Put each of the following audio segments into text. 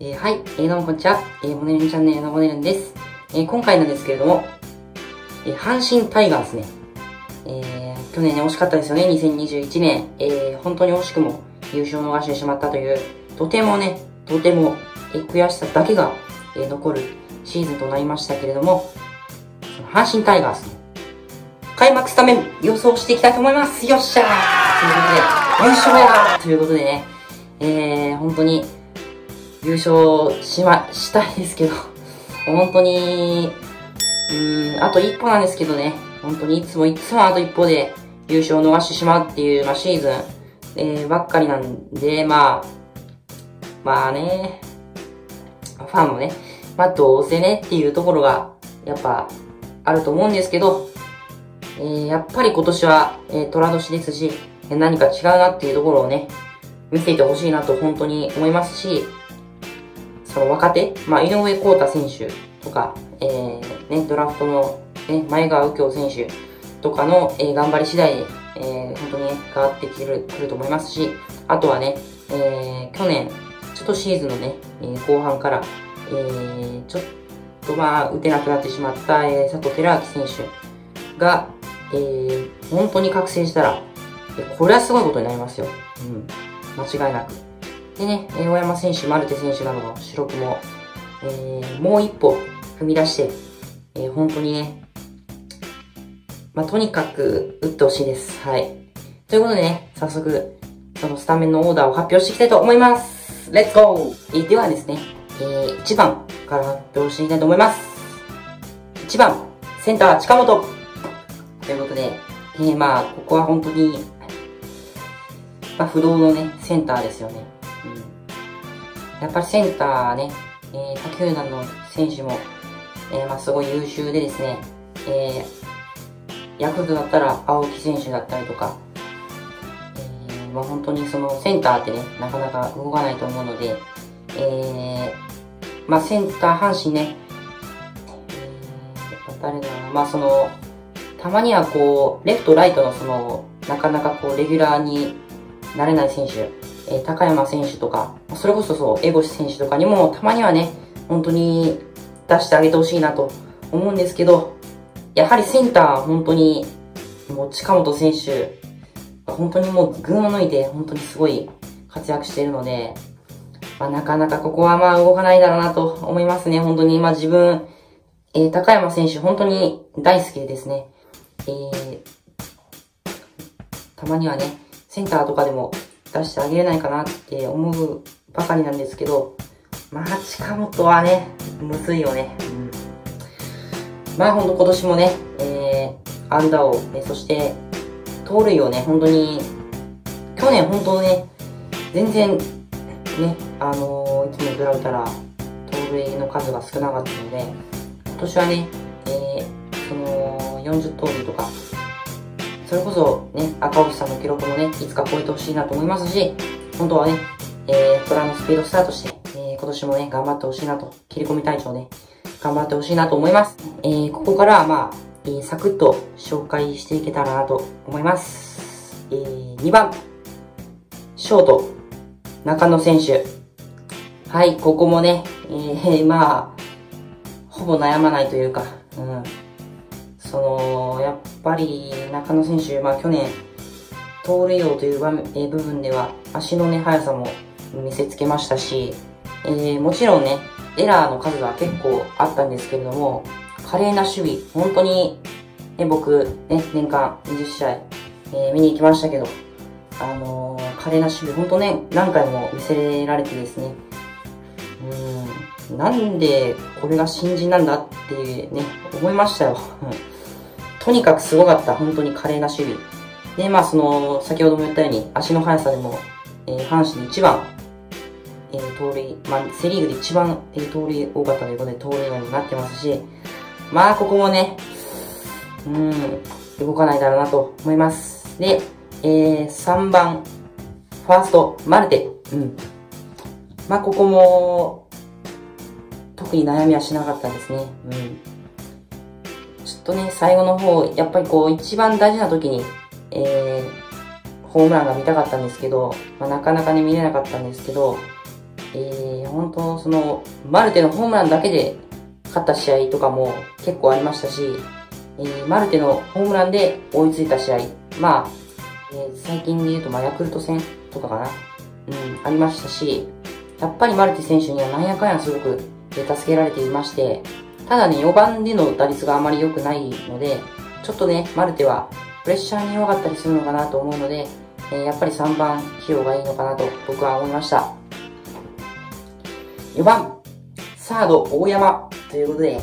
えー、はい、えー、どうもこんにちは。えー、モネルンチャンネルのモネルンです。えー、今回なんですけれども、えー、阪神タイガースね。えー、去年ね、惜しかったですよね、2021年。えー、本当に惜しくも優勝を逃してしまったという、とてもね、とても、えー、悔しさだけが、えー、残るシーズンとなりましたけれども、阪神タイガースの開幕スタメン予想していきたいと思います。よっしゃーということで、優勝やということでね、えー、本当に、優勝しま、したいですけど、本当に、うーん、あと一歩なんですけどね、本当にいつもいつもあと一歩で優勝を逃してしまうっていう、まあ、シーズン、えー、ばっかりなんで、まあ、まあね、ファンもね、まあどうせねっていうところが、やっぱ、あると思うんですけど、えー、やっぱり今年は、えー、虎年ですし、何か違うなっていうところをね、見ていてほしいなと本当に思いますし、その若手、まあ、井上康太選手とか、えー、ね、ドラフトの、ね、前川右京選手とかの、えー、頑張り次第で、えー、本当にね、変わってくるくると思いますし、あとはね、えー、去年、ちょっとシーズンのね、えー、後半から、えー、ちょっとまあ、打てなくなってしまった、えー、佐藤輝明選手が、えー、本当に覚醒したら、これはすごいことになりますよ。うん。間違いなく。でね、大山選手、マルテ選手などの主力も、えー、もう一歩踏み出して、えー、本当にね、まあ、とにかく打ってほしいです。はい。ということでね、早速、そのスタメンのオーダーを発表していきたいと思います。レッツゴー、えー、ではですね、えー、1番から発表していきたいと思います。1番、センター、近本。ということで、えー、まあ、ここは本当に、まあ、不動のね、センターですよね。やっぱりセンターね、えー、他球団の選手も、えー、まあすごい優秀でですね、えー、ヤクルトだったら青木選手だったりとか、えー、まあ本当にそのセンターってね、なかなか動かないと思うので、えー、まあセンター阪神ね、えー、誰だろうな、まあその、たまにはこう、レフト、ライトのその、なかなかこう、レギュラーになれない選手、え、高山選手とか、それこそそう、江越選手とかにも、たまにはね、本当に出してあげてほしいなと思うんですけど、やはりセンター、本当に、もう近本選手、本当にもう群を抜いて、本当にすごい活躍しているので、まあ、なかなかここはまあ動かないだろうなと思いますね。本当に、まあ自分、えー、高山選手、本当に大好きですね、えー、たまにはね、センターとかでも出してあげれないかなって思うばかりなんですけど、まあ、近本はね、むずいよね。うん、まあ、ほんと今年もね、えー、アンダーを、ね、そして、盗塁をね、本当に、去年本当ね、全然、ね、あのー、いつも比べたら、盗塁の数が少なかったので、今年はね、えー、その、40盗塁とか、それこそね、赤星さんの記録もね、いつか超えてほしいなと思いますし、本当はね、えー、トラのスピードスタートして、えー、今年もね、頑張ってほしいなと、切り込み隊長ね、頑張ってほしいなと思います。えー、ここからはまあ、えー、サクッと紹介していけたらなと思います。えー、2番、ショート、中野選手。はい、ここもね、えー、まあ、ほぼ悩まないというか、うん。その、やっぱり中野選手、まあ去年、盗塁王という場面、え、部分では足のね、速さも見せつけましたし、えー、もちろんね、エラーの数は結構あったんですけれども、華麗な守備、本当に、ね、僕、ね、年間20試合、えー、見に行きましたけど、あのー、華麗な守備、本当ね、何回も見せられてですね、うん、なんでこれが新人なんだってね、思いましたよ。とにかくすごかった、本当に華麗な守備。で、まあその、先ほども言ったように、足の速さでも、えー、阪神で一番、えー、盗塁、まあセリーグで一番、えー、盗塁多かったということで盗塁王になってますし、まあここもね、うん、動かないだろうなと思います。で、えー、3番、ファースト、マルテ。うん。まあここも、特に悩みはしなかったですね。うん。とね、最後の方、やっぱりこう、一番大事な時に、えー、ホームランが見たかったんですけど、まあ、なかなかね、見れなかったんですけど、えー、本当その、マルテのホームランだけで勝った試合とかも結構ありましたし、えー、マルテのホームランで追いついた試合、まあ、えー、最近で言うと、まあ、ヤクルト戦とかかな、うん、ありましたし、やっぱりマルテ選手にはなんやかんやすごく助けられていまして、ただね、4番での打率があまり良くないので、ちょっとね、マルテはプレッシャーに弱かったりするのかなと思うので、えー、やっぱり3番起用がいいのかなと僕は思いました。4番、サード、大山ということで、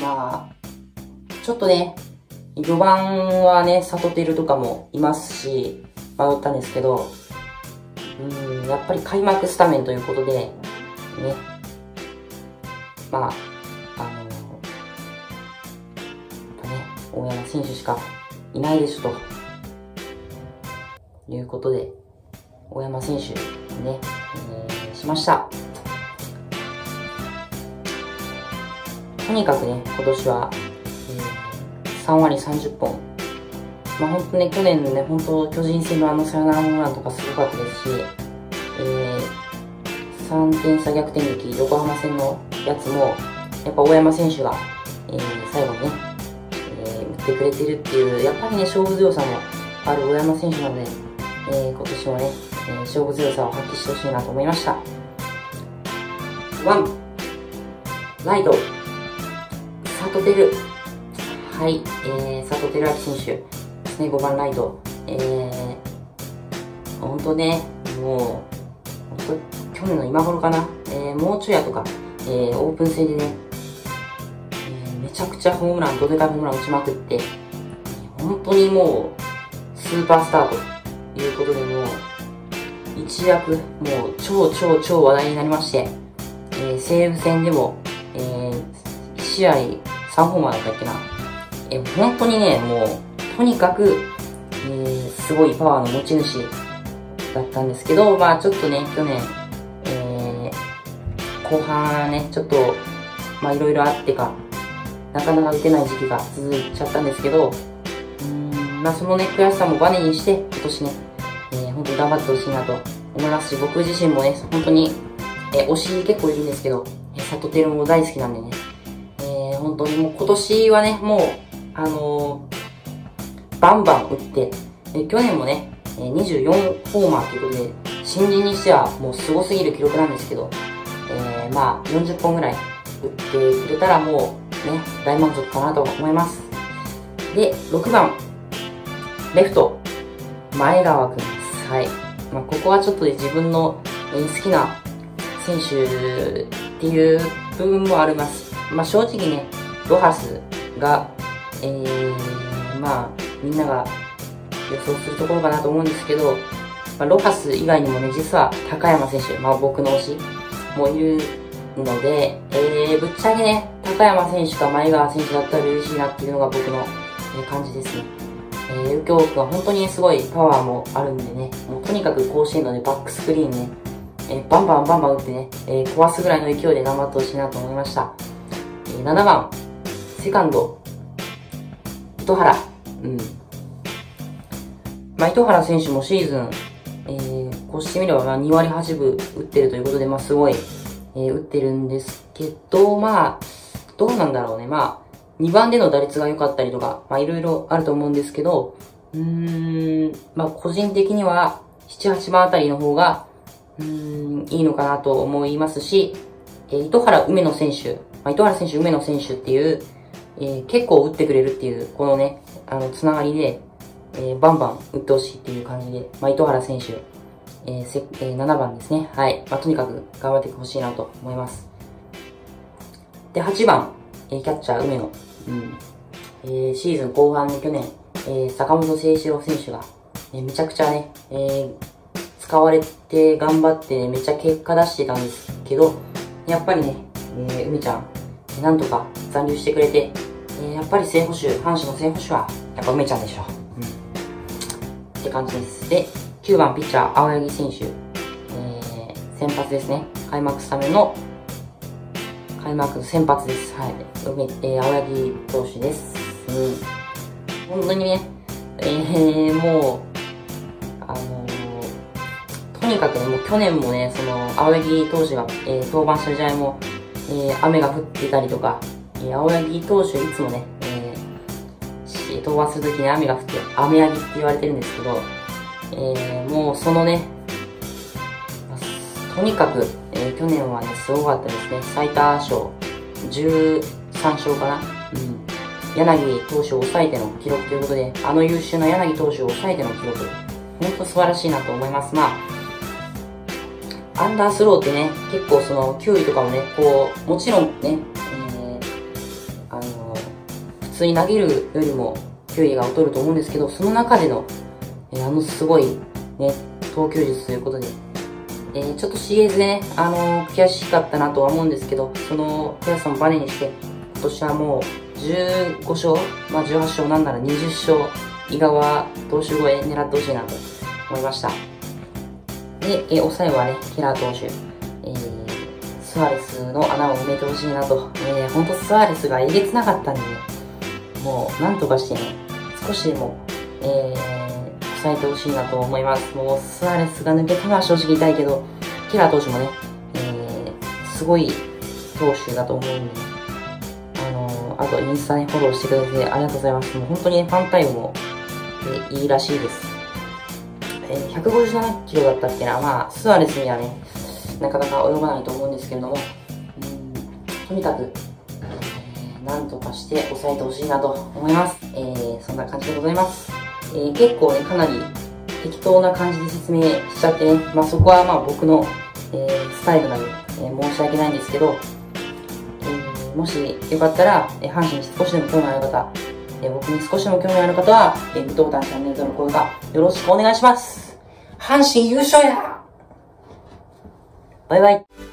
まあ、ちょっとね、4番はね、サトテルとかもいますし、迷ったんですけど、うん、やっぱり開幕スタメンということで、ね、まあ、大山選手しかいないでしょと、いうことで、大山選手ね、えー、しました。とにかくね、今年は、えー、3割30本。まあ本当ね、去年のね、本当巨人戦のあのサヨナラホームランとかすごかったですし、えー、3点差逆転劇、横浜戦のやつも、やっぱ大山選手が、えー、最後にね、えー、打ってくれてるっていう、やっぱりね、勝負強さもある大山選手なので、えー、今年もね、えー、勝負強さを発揮してほしいなと思いました。ワン、ライト、佐藤輝。はい、えー、佐藤輝明選手ですね、5番ライト。えー、ほんとね、もう、去年の今頃かな、えー、もうちょいやとか、えー、オープン戦でね、ちゃくちゃホームラン、どでかいホームラン打ちまくって、本当にもう、スーパースターということでもう、一躍、もう超超超話題になりまして、えー、西武戦でも、えー、1試合3本までだったっけな。えー、本当にね、もう、とにかく、えー、すごいパワーの持ち主だったんですけど、まあちょっとね、去年、えー、後半ね、ちょっと、まあいろいろあってか、なかなか打てない時期が続いちゃったんですけど、うん、まあそのね、悔しさもバネにして、今年ね、えー、本当に頑張ってほしいなと思いますし、僕自身もね、本当に、えー、推し結構いるんですけど、えー、サトテルも大好きなんでね、えー本当にもう今年はね、もう、あのー、バンバン打って、え去年もね、え24ホーマーということで、新人にしてはもうすごすぎる記録なんですけど、えー、まあ、40本ぐらい打ってくれたらもうね、大満足かなと思います。で、6番、レフト、前川くんです。はい。まあ、ここはちょっとで自分の、え好きな選手っていう部分もあります。まあ、正直ね、ロハスが、えー、まあ、みんなが予想するところかなと思うんですけど、まあ、ロハス以外にもね、実は高山選手、まあ僕の推しもういるので、えー、ぶっちゃけね、高山選手か前川選手だったら嬉しいなっていうのが僕の、え感じですね。えー、右京君は本当にすごいパワーもあるんでね、もうとにかく甲子園のね、バックスクリーンね、えー、バンバンバンバン打ってね、えー、壊すぐらいの勢いで頑張ってほしいなと思いました。7番、セカンド、糸原。うん。まあ、糸原選手もシーズン、えー、こうしてみれば、まあ、2割8分打ってるということで、まあ、すごい、えー、打ってるんですけど、まあ、どうなんだろうね。まあ、2番での打率が良かったりとか、まあ、いろいろあると思うんですけど、うーん、まあ、個人的には、7、8番あたりの方が、うーん、いいのかなと思いますし、えー、糸原梅野選手、まあ、糸原選手、梅野選手っていう、えー、結構打ってくれるっていう、このね、あの、つながりで、えー、バンバン打ってほしいっていう感じで、まあ、糸原選手、えーせえー、7番ですね。はい。まあ、とにかく頑張ってほしいなと思います。で、8番、えー、キャッチャー、梅野。うん。えー、シーズン後半の去年、えー、坂本誠志郎選手が、えー、めちゃくちゃね、えー、使われて頑張って、ね、めちゃ結果出してたんですけど、やっぱりね、えー、梅ちゃん、なんとか残留してくれて、えー、やっぱり正捕手、阪神の正捕手は、やっぱ梅ちゃんでしょ。うん。って感じです。で、9番ピッチャー、青柳選手、えー、先発ですね。開幕スタメンの、開幕先発です。はい。えー、青柳投手です。うん。本当にね、えー、もう、あのー、とにかくね、もう去年もね、その、青柳投手が、えー、登板した試合も、えー、雨が降ってたりとか、えー、青柳投手いつもね、えー、登板するときに雨が降って、雨柳って言われてるんですけど、えー、もうそのね、とにかく、えー、去年はね、すごかったですね。最多勝、13勝かな。うん。柳投手を抑えての記録ということで、あの優秀な柳投手を抑えての記録、本当素晴らしいなと思います。まあ、アンダースローってね、結構その、球威とかもね、こう、もちろんね、えー、あの、普通に投げるよりも球威が劣ると思うんですけど、その中での、えー、あのすごい、ね、投球術ということで、えー、ちょっとシリーズでね、あのー、悔しかったなとは思うんですけど、その悔しさもバネにして、今年はもう15勝、まあ18勝なんなら20勝、伊川投手超え狙ってほしいなと思いました。で、えー、抑えはね、ケラー投手、えー、スアレスの穴を埋めてほしいなと、えー、ほんとスアレスがえげつなかったんでね、もうなんとかしてね、少しでも、えー、抑えてほしいなと思います。もうスアレスが抜けたのは正直痛いけど、ケラー投手もね、えー、すごい投手だと思うんで、あのー、あとインスタにフォローしてくれてありがとうございます。もう本当に、ね、ファンタイムも、えー、いいらしいです。えー、157キロだったっけな、まあ、スアレスにはね、なかなか及ばないと思うんですけれども、うんとにかく、なんとかして抑えてほしいなと思います。えー、そんな感じでございます。えー、結構ね、かなり適当な感じで説明しちゃってね、まあそこはまあ僕の、えー、スタイルなので、えー、申し訳ないんですけど、えー、もしよかったら、えー、阪神に少しでも興味ある方、えー、僕に少しでも興味ある方は、えー、グッドボタン、チャンネル登録、高評価、よろしくお願いします。阪神優勝やバイバイ。